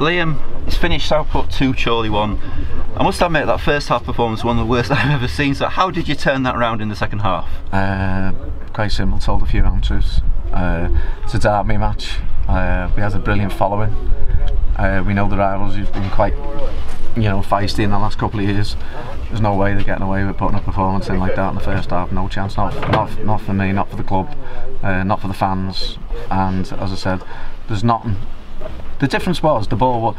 Liam, it's finished Southport 2, Chorley 1. I must admit that first half performance was one of the worst I've ever seen. So, how did you turn that around in the second half? Uh, quite simple, told a few ounces. Uh, it's a derby match. Uh, we had a brilliant following. Uh, we know the rivals have been quite, you know, feisty in the last couple of years. There's no way they're getting away with putting a performance in like that in the first half. No chance. Not, not, not for me. Not for the club. Uh, not for the fans. And as I said, there's nothing. The difference was the ball.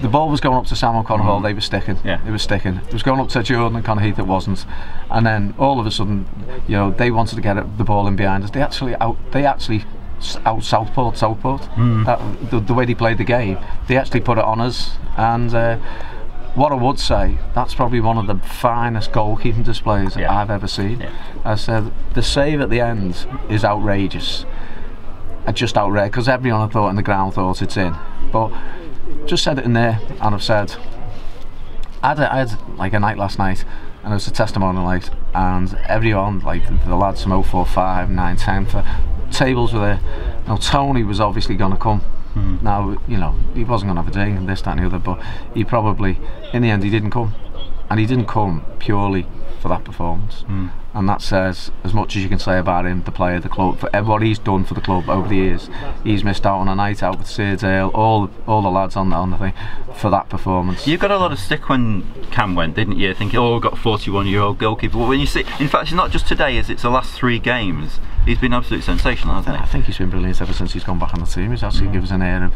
The ball was going up to Sam O'Connor Hall, they were sticking. Yeah. It was sticking. It was going up to Jordan and Conor Heath, it wasn't. And then all of a sudden, you know, they wanted to get it, the ball in behind us. They actually out. They actually out Southport, Southport. That, the, the way they played the game, they actually put it on us. And uh, what I would say, that's probably one of the finest goalkeeping displays Yeah. I've ever seen. Yeah. I said the save at the end is outrageous. Uh, just outrageous because everyone I thought in the ground thought it's in. But just said it in there, and I've said I had, a, I had like a night last night, and it was a testimonial night, and everyone, like the lads from 045, 9, 10, for tables were there. Now Tony was obviously going to come. Now you know he wasn't going to have a day and this, that, and the other, but he probably, in the end, he didn't come, and he didn't come purely for that performance. And that says as much as you can say about him, the player, the club, for what he's done for the club over the years. He's missed out on a night out with Seardale, all all the lads on the on the thing for that performance. You got a lot of stick when Cam went, didn't you? Thinking, oh, we've got a 41 year old goalkeeper. But when you see, in fact, it's not just today, is? It's the last three games. He's been absolutely sensational, hasn't he? I think he's been brilliant ever since he's gone back on the team. He's actually gives us an air of,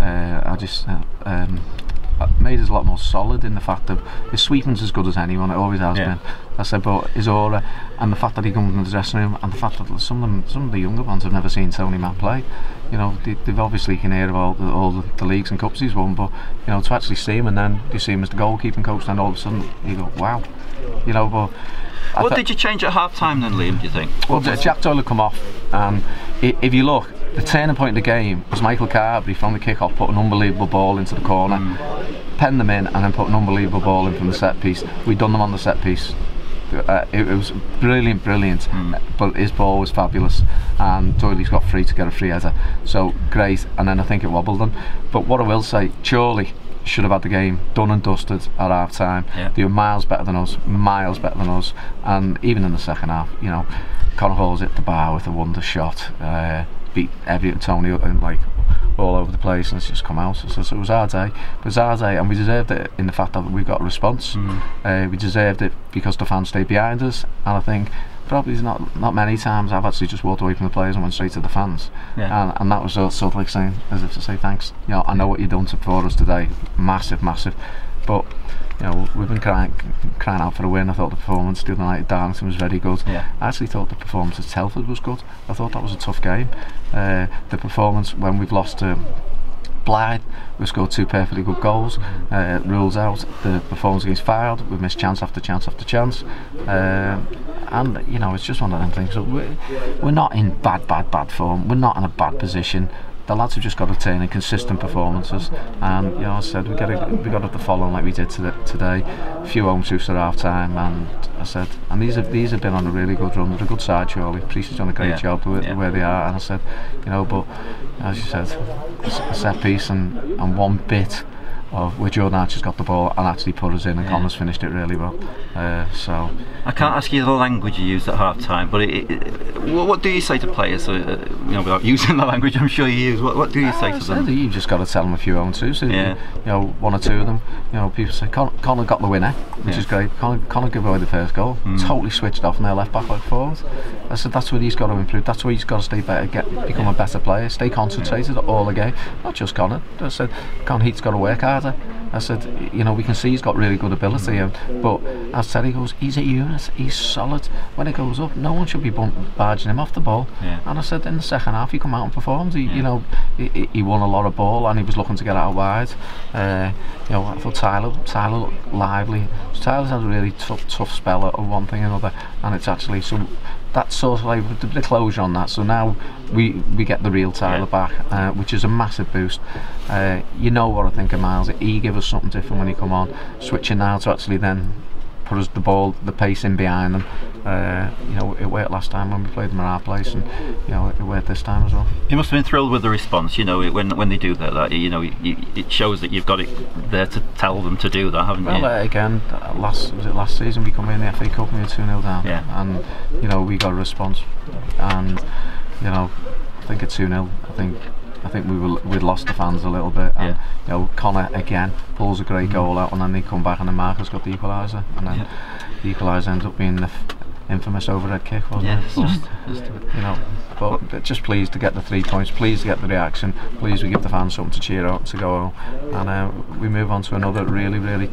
uh, I just, uh, um, made us a lot more solid in the fact that his sweeping's as good as anyone. It always has Yeah. been. I said, but his aura and the fact that he comes in the dressing room and the fact that some of them, some of the younger ones have never seen Tony Matt play. You know, they, they've obviously can hear all the, all the, the leagues and cups he's won, but you know, to actually see him and then you see him as the goalkeeping coach, then all of a sudden you go, wow. You know, but. I What did you change at half time then, Liam, do you think? well, Jack Doyle come off, and if you look, the turning point of the game was Michael Carberry from the kick-off put an unbelievable ball into the corner, penned them in, and then put an unbelievable ball in from the set piece. We'd done them on the set piece. Uh, it, it was brilliant, brilliant. But his ball was fabulous, and Doyley's got free to get a free header, so great. And then I think it wobbled them. But what I will say, Chorley should have had the game done and dusted at half time. Yeah. They were miles better than us, miles better than us, and even in the second half, you know, Conor Hall's hit the bar with a wonder shot, uh, beat every Tony up and like all over the place, and it's just come out. So, so it was our day, it was our day, and we deserved it in the fact that we got a response. Uh, we deserved it because the fans stayed behind us, and I think. Probably not not many times I've actually just walked away from the players and went straight to the fans, Yeah. and, and that was sort of like saying as if to say thanks. You know, I know what you've done for us today, massive, massive, but you know, we've been crying, crying out for a win. I thought the performance the other night at Darlington was very good. Yeah. I actually thought the performance at Telford was good. I thought that was a tough game. Uh, the performance when we've lost to Blyth, we scored two perfectly good goals. Uh, rules out the performance against Fylde. We've missed chance after chance after chance. Um and you know, it's just one of them things. So we're, we're not in bad, bad, bad form. We're not in a bad position. The lads have just got to turn in consistent performances, and you know, I said we got to we got have the following like we did to today. A few home shoots at half time, and I said, and these have these have been on a really good run. They're a good side, surely. Preece has done a great Yeah. job with Yeah. where they are, and I said, you know, but as you said, a set piece and and one bit of where Jordan Archer's got the ball and actually put us in, and Yeah. Connor's finished it really well. Uh, so I can't ask you the language you used at half time, but it, it, what, do you say to players? Uh, you know, without using the language I'm sure you use, what, what do you say to them? you just got to tell them a few own twos. Yeah. You know, one or two of them. You know, people say Con- Connor got the winner, which Yeah. is great. Connor, Connor gave away the first goal. Totally switched off, and their left back like forward. I said that's where he's got to improve. That's where he's got to stay better, get become a better player, stay concentrated all the game. Not just Connor. I said Con Heat's got to work I said, you know, we can see he's got really good ability, but as said, he goes, he's a unit, he's solid. When it goes up, no one should be bump, barging him off the ball. Yeah. And I said, in the second half, he come out and performed. He, you know, he, he won a lot of ball, and he was looking to get out wide. Uh, you know, I thought Tyler, Tyler lively. Tyler's had a really tough, tough spell of one thing and another, and it's actually so that's sort of like the, the closure on that. So now we we get the real Tyler Yeah. back, uh, which is a massive boost. Uh, you know what I think of Miles. He gave us something different when he come on. Switching now to actually then put us the ball, the pace in behind them. Uh, you know, it worked last time when we played them at our place, and you know, it worked this time as well. You must have been thrilled with the response. You know, when when they do that, that you know, it shows that you've got it there to tell them to do that, haven't Well, you? uh, again, uh, last was it last season we come in the FA Cup and we were two 0 down, Yeah. and you know we got a response, and you know, I think at two 0 I think. I think we were we'd lost the fans a little bit, and Yeah. you know Connor again pulls a great goal out, and then they come back and then Marcus got the equaliser, and then Yeah. the equaliser ends up being the infamous overhead kick, wasn't yeah, it? just, just you know, but just pleased to get the three points, pleased to get the reaction, pleased we give the fans something to cheer up to go, and uh, we move on to another really, really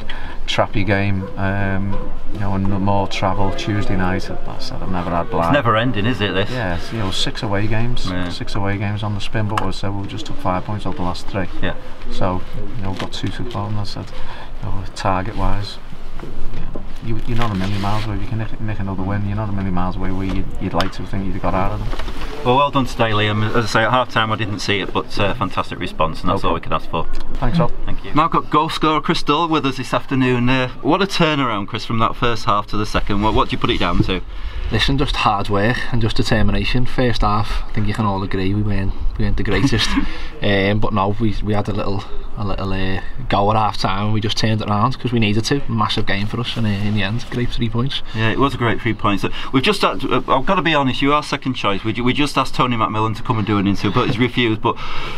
trappy game. Um, you know, and more travel Tuesday night. Said I've never had blind. it's never ending, is it? This. Yeah, you know, six away games, Yeah. six away games on the spin, but so we just took five points off the last three. Yeah. So, you know, got two to twelve, and I said, you know, target wise, you, you're not a million miles away. If you can nick, nick another win, you're not a million miles away where you'd, you'd like to think you'd got out of them. Well, well done today, Liam. As I say, at half time I didn't see it, but uh, fantastic response, and that's Okay. all we could ask for. Thanks, Rob. Thank you. Now I've got goal scorer Chris Doyle with us this afternoon. Uh, what a turnaround, Chris, from that first half to the second. What, what do you put it down to? Listen, just hard work and just determination. First half, I think you can all agree we weren't we weren't the greatest, um, but no, we we had a little a little uh, go at half time and we just turned it around because we needed to. Massive game for us, and uh, in the end, great three points. Yeah, it was a great three points. We've just, had, uh, I've got to be honest, you are second choice. We, we just asked Tony McMillan to come and do an interview, but he's refused. But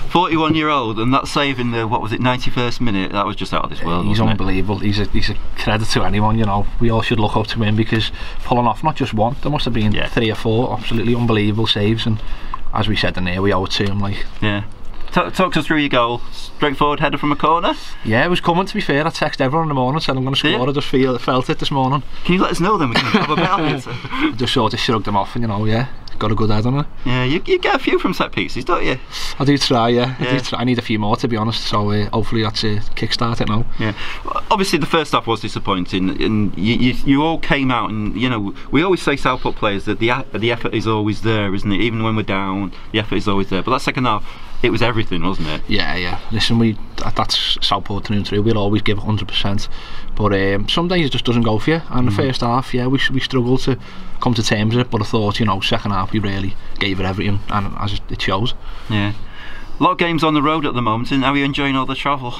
41 year old, and that save in the, what was it, 91st minute, that was just out of this world. he's wasn't it? unbelievable. He's a he's a credit to anyone. You know, we all should look up to him because pulling off not just one, there must have been Yeah. three or four absolutely unbelievable saves, and as we said in there, we owe it to him. Like, Yeah. Talk, talk us through your goal. Straightforward header from a corner. yeah, it was coming. To be fair, I texted everyone in the morning, said I'm going to score. I just feel felt it this morning. Can you let us know then? We can have a bet it. Just sort of shrugged them off, and you know, yeah, got a good head on it. Yeah, you, you get a few from set pieces, don't you? I do try, yeah. I, do try. I need a few more to be honest. So uh, hopefully that's a kickstart it now. Yeah. Obviously, the first half was disappointing, and you, you, you all came out, and you know we always say Southport players that the the effort is always there, isn't it? Even when we're down, the effort is always there. But that second half, it was everything, wasn't it? Yeah, yeah. Listen, we that's Southport through and through. We'll always give 100%. But um, some days it just doesn't go for you. And the first half, yeah, we we struggled to come to terms with it. But I thought, you know, second half we really gave it everything, and as it shows. Yeah. A lot of games on the road at the moment, and how are you enjoying all the travel?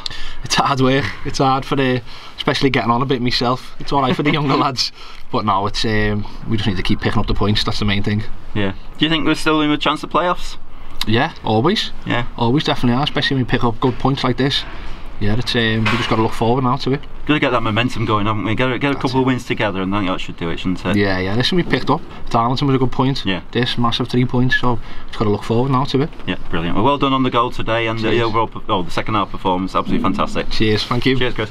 It's hard work. It's hard for the, especially getting on a bit myself. It's all right for the younger lads, but no, it's um, we just need to keep picking up the points. That's the main thing. Yeah. Do you think we're still in a chance of playoffs? Yeah, always. Yeah. Always definitely are, especially when we pick up good points like this. Yeah, it's um, we just got to look forward now to it. Got to get that momentum going, haven't we? Get a, get a couple of wins together, and then that should do it, shouldn't it? Yeah, yeah. Listen, we picked up. Darlington was a good point. Yeah. This massive three points, so just got to look forward now to it. Yeah, brilliant. Well, well done on the goal today and the overall, oh, the second half performance. Absolutely fantastic. Cheers, thank you. Cheers, Chris.